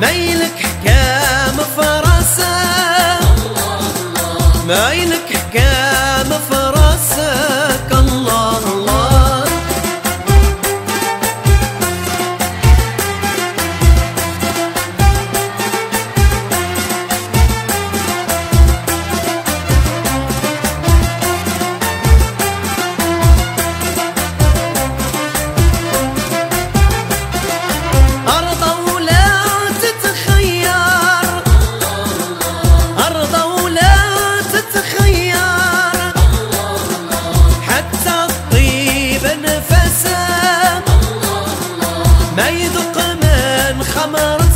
مايلك حكام فرسك مايلك ما يذق من خمرتنا